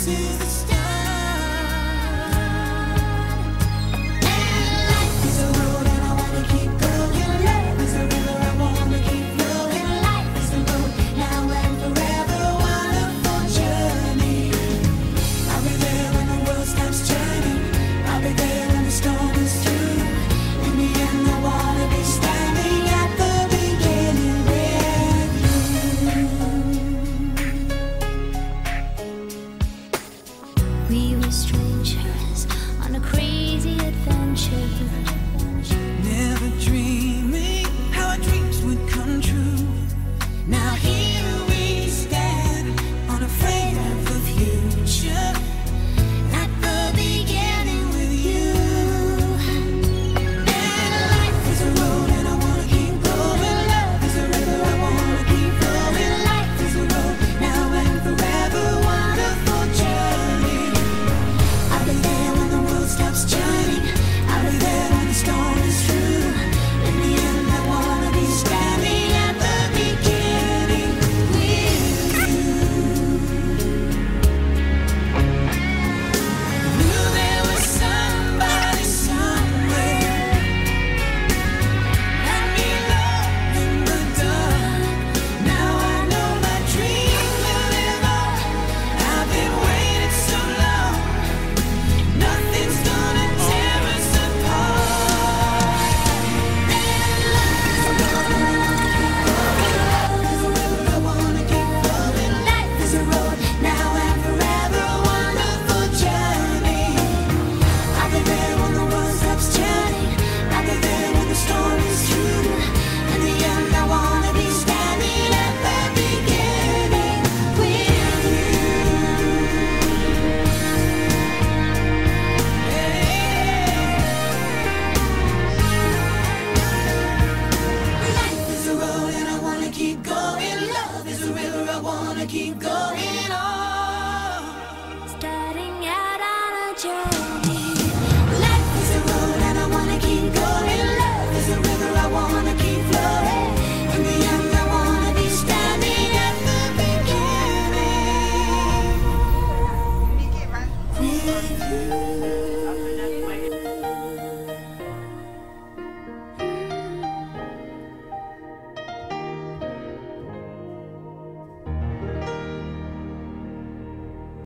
This is keep going.